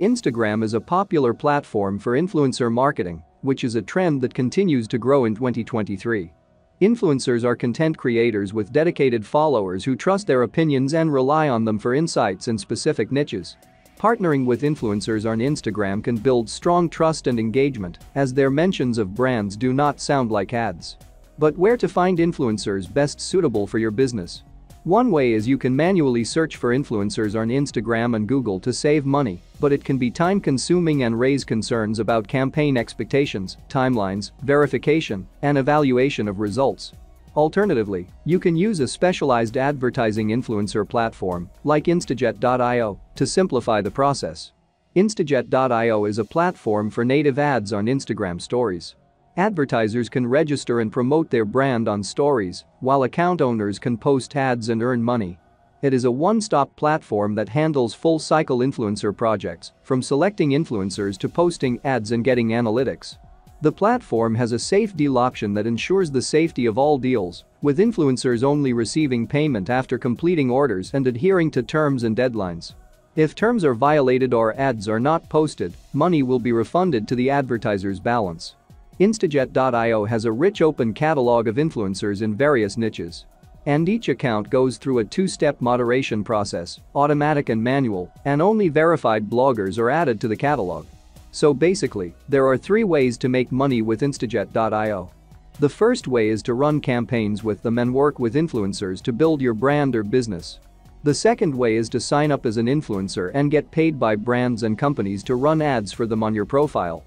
Instagram is a popular platform for influencer marketing, which is a trend that continues to grow in 2023. Influencers are content creators with dedicated followers who trust their opinions and rely on them for insights in specific niches. Partnering with influencers on Instagram can build strong trust and engagement, as their mentions of brands do not sound like ads. But where to find influencers best suitable for your business? One way is you can manually search for influencers on Instagram and Google to save money, but it can be time consuming and raise concerns about campaign expectations, timelines, verification, and evaluation of results. Alternatively, you can use a specialized advertising influencer platform, like Instajet.io, to simplify the process. Instajet.io is a platform for native ads on Instagram stories. Advertisers can register and promote their brand on stories, while account owners can post ads and earn money. It is a one-stop platform that handles full-cycle influencer projects, from selecting influencers to posting ads and getting analytics. The platform has a safe deal option that ensures the safety of all deals, with influencers only receiving payment after completing orders and adhering to terms and deadlines. If terms are violated or ads are not posted, money will be refunded to the advertiser's balance. Instajet.io has a rich open catalog of influencers in various niches. And each account goes through a two-step moderation process, automatic and manual, and only verified bloggers are added to the catalog. So basically, there are three ways to make money with Instajet.io. The first way is to run campaigns with them and work with influencers to build your brand or business. The second way is to sign up as an influencer and get paid by brands and companies to run ads for them on your profile.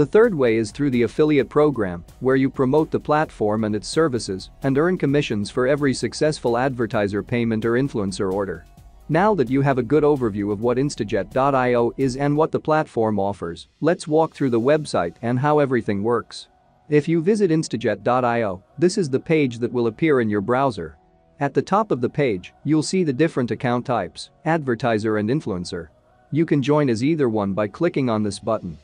The third way is through the affiliate program, where you promote the platform and its services and earn commissions for every successful advertiser payment or influencer order. Now that you have a good overview of what Instajet.io is and what the platform offers, let's walk through the website and how everything works. If you visit Instajet.io, this is the page that will appear in your browser. At the top of the page, you'll see the different account types, advertiser and influencer. You can join as either one by clicking on this button.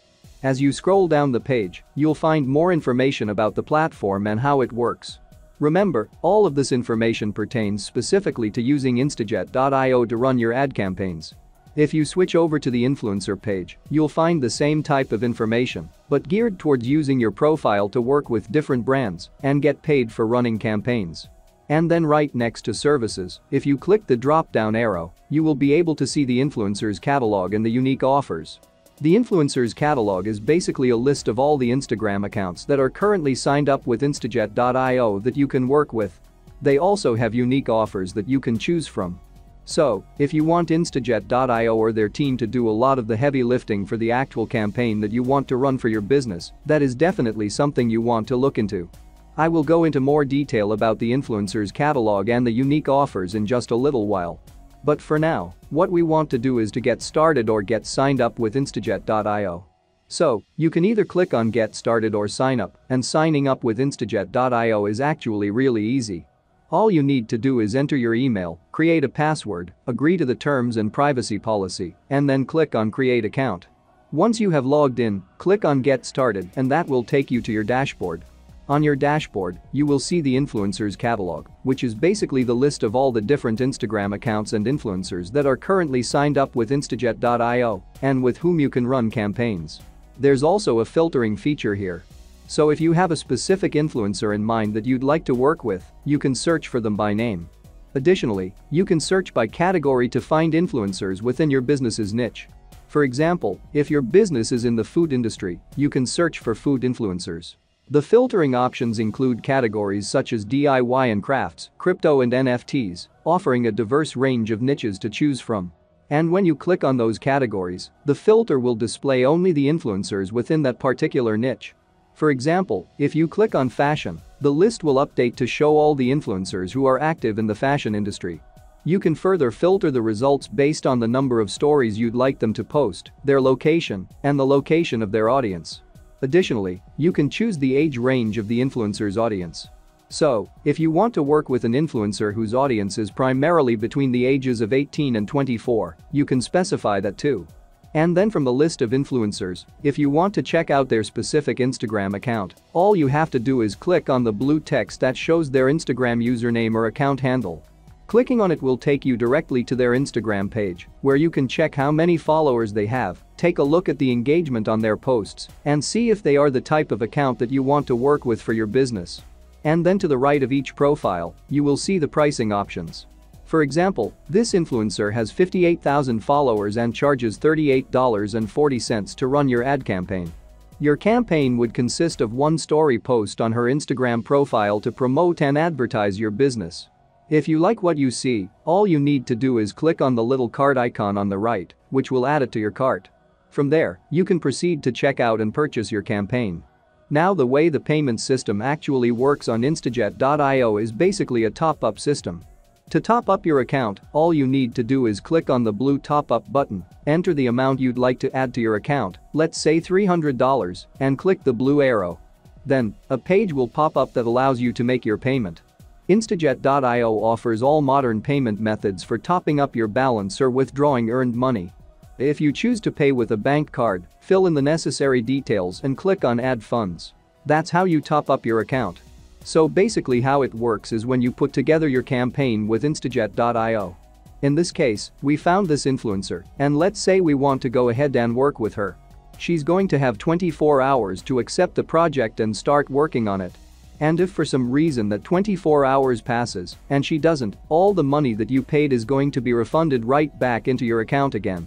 As you scroll down the page, you'll find more information about the platform and how it works. Remember, all of this information pertains specifically to using Instajet.io to run your ad campaigns. If you switch over to the influencer page, you'll find the same type of information, but geared towards using your profile to work with different brands and get paid for running campaigns. And then right next to services, if you click the drop-down arrow, you will be able to see the influencer's catalog and the unique offers. The influencer's catalog is basically a list of all the Instagram accounts that are currently signed up with Instajet.io that you can work with. They also have unique offers that you can choose from. So, if you want Instajet.io or their team to do a lot of the heavy lifting for the actual campaign that you want to run for your business, that is definitely something you want to look into. I will go into more detail about the influencer's catalog and the unique offers in just a little while. But for now, what we want to do is to get started or get signed up with Instajet.io. So, you can either click on get started or sign up, and signing up with Instajet.io is actually really easy. All you need to do is enter your email, create a password, agree to the terms and privacy policy, and then click on create account. Once you have logged in, click on get started and that will take you to your dashboard. On your dashboard, you will see the influencers catalog, which is basically the list of all the different Instagram accounts and influencers that are currently signed up with Instajet.io and with whom you can run campaigns. There's also a filtering feature here. So if you have a specific influencer in mind that you'd like to work with, you can search for them by name. Additionally, you can search by category to find influencers within your business's niche. For example, if your business is in the food industry, you can search for food influencers. The filtering options include categories such as DIY and crafts, crypto and NFTs, offering a diverse range of niches to choose from. And when you click on those categories, the filter will display only the influencers within that particular niche. For example, if you click on fashion, the list will update to show all the influencers who are active in the fashion industry. You can further filter the results based on the number of stories you'd like them to post, their location, and the location of their audience. Additionally, you can choose the age range of the influencer's audience. So, if you want to work with an influencer whose audience is primarily between the ages of 18 and 24, you can specify that too. And then from the list of influencers, if you want to check out their specific Instagram account, all you have to do is click on the blue text that shows their Instagram username or account handle. Clicking on it will take you directly to their Instagram page, where you can check how many followers they have, take a look at the engagement on their posts, and see if they are the type of account that you want to work with for your business. And then to the right of each profile, you will see the pricing options. For example, this influencer has 58,000 followers and charges $38.40 to run your ad campaign. Your campaign would consist of one story post on her Instagram profile to promote and advertise your business. If you like what you see, all you need to do is click on the little cart icon on the right, which will add it to your cart. From there, you can proceed to check out and purchase your campaign. Now the way the payment system actually works on Instajet.io is basically a top-up system. To top up your account, all you need to do is click on the blue top up button, enter the amount you'd like to add to your account, let's say $300, and click the blue arrow. Then, a page will pop up that allows you to make your payment. Instajet.io offers all modern payment methods for topping up your balance or withdrawing earned money. If you choose to pay with a bank card, fill in the necessary details and click on Add Funds. That's how you top up your account. So basically how it works is when you put together your campaign with Instajet.io. In this case, we found this influencer, and let's say we want to go ahead and work with her. She's going to have 24 hours to accept the project and start working on it. And if for some reason that 24 hours passes and she doesn't, all the money that you paid is going to be refunded right back into your account again.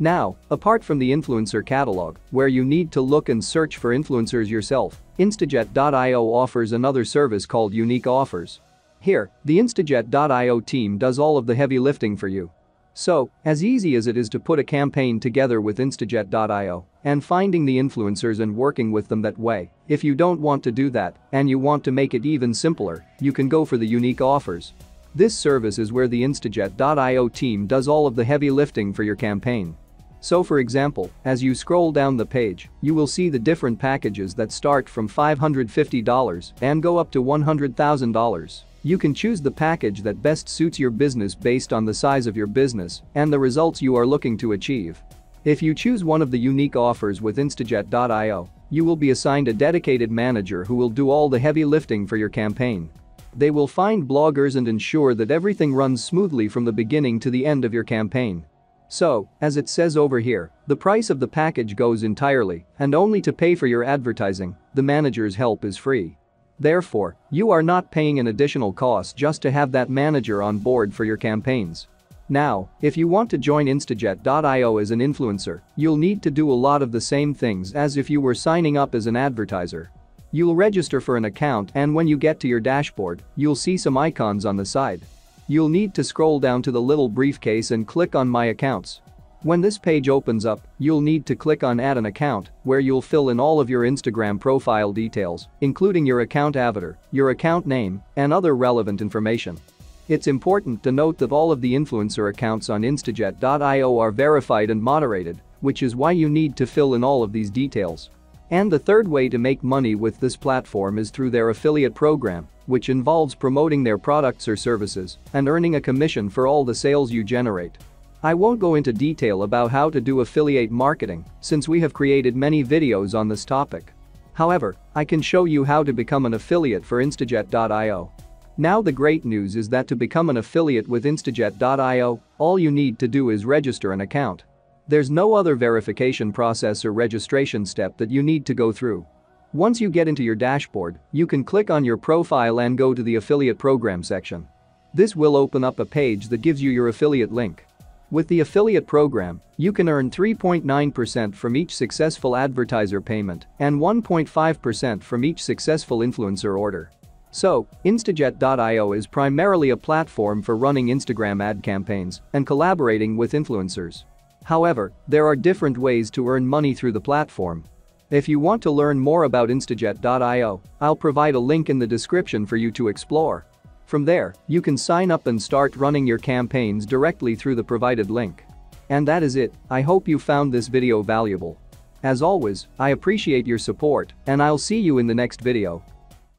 Now, apart from the influencer catalog, where you need to look and search for influencers yourself, Instajet.io offers another service called Unique Offers. Here, the Instajet.io team does all of the heavy lifting for you. So, as easy as it is to put a campaign together with Instajet.io and finding the influencers and working with them that way, if you don't want to do that and you want to make it even simpler, you can go for the unique offers. This service is where the Instajet.io team does all of the heavy lifting for your campaign. So for example, as you scroll down the page, you will see the different packages that start from $550 and go up to $100,000. You can choose the package that best suits your business based on the size of your business and the results you are looking to achieve. If you choose one of the unique offers with Instajet.io, you will be assigned a dedicated manager who will do all the heavy lifting for your campaign. They will find bloggers and ensure that everything runs smoothly from the beginning to the end of your campaign. So, as it says over here, the price of the package goes entirely and only to pay for your advertising, the manager's help is free. Therefore, you are not paying an additional cost just to have that manager on board for your campaigns. Now, if you want to join Instajet.io as an influencer, you'll need to do a lot of the same things as if you were signing up as an advertiser. You'll register for an account and when you get to your dashboard, you'll see some icons on the side. You'll need to scroll down to the little briefcase and click on My Accounts. When this page opens up, you'll need to click on Add an account, where you'll fill in all of your Instagram profile details, including your account avatar, your account name, and other relevant information. It's important to note that all of the influencer accounts on Instajet.io are verified and moderated, which is why you need to fill in all of these details. And the third way to make money with this platform is through their affiliate program, which involves promoting their products or services and earning a commission for all the sales you generate. I won't go into detail about how to do affiliate marketing since we have created many videos on this topic. However, I can show you how to become an affiliate for Instajet.io. Now the great news is that to become an affiliate with Instajet.io, all you need to do is register an account. There's no other verification process or registration step that you need to go through. Once you get into your dashboard, you can click on your profile and go to the affiliate program section. This will open up a page that gives you your affiliate link. With the affiliate program, you can earn 3.9% from each successful advertiser payment and 1.5% from each successful influencer order. So, Instajet.io is primarily a platform for running Instagram ad campaigns and collaborating with influencers. However, there are different ways to earn money through the platform. If you want to learn more about Instajet.io, I'll provide a link in the description for you to explore. From there, you can sign up and start running your campaigns directly through the provided link. And that is it, I hope you found this video valuable. As always, I appreciate your support and I'll see you in the next video.